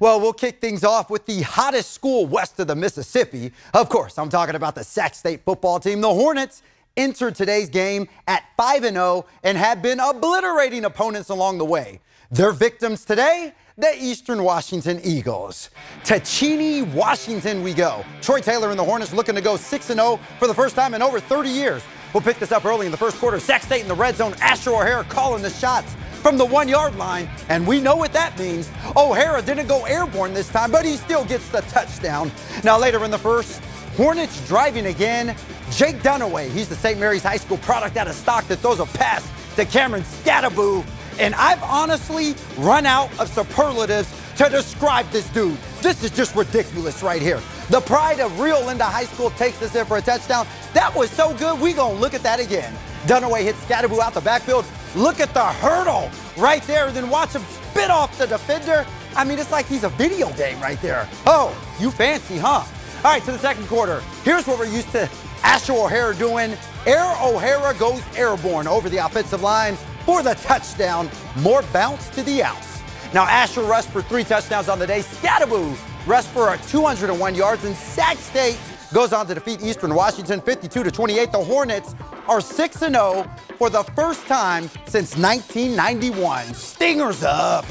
Well, we'll kick things off with the hottest school west of the Mississippi. Of course, I'm talking about the Sac State football team. The Hornets entered today's game at 5 0 and have been obliterating opponents along the way. Their victims today, the Eastern Washington Eagles. To Cheney, Washington, we go. Troy Taylor and the Hornets looking to go 6 0 for the first time in over 30 years. We'll pick this up early in the first quarter. Sac State in the red zone. Asher O'Hara calling the shots from the one yard line, and we know what that means. O'Hara didn't go airborne this time, but he still gets the touchdown. Now, later in the first, Hornets driving again. Jake Dunniway, he's the St. Mary's High School product out of Stockton throws a pass to Cameron Skattebo. And I've honestly run out of superlatives to describe this dude. This is just ridiculous right here. The pride of Rio Linda High School takes this in for a touchdown. That was so good, we gonna look at that again. Dunniway hits Skattebo out the backfield. Look at the hurdle right there, and then watch him spit off the defender. I mean, it's like he's a video game right there. Oh, you fancy, huh? All right, to the second quarter. Here's what we're used to Asher O'Hara doing. Air O'Hara goes airborne over the offensive line for the touchdown. More bounce to the outs. Now, Asher rushed for three touchdowns on the day. Skattebo rushed for 201 yards, and Sac State goes on to defeat Eastern Washington 52 to 28. The Hornets are 6 0 for the first time since 1991. Stingers up.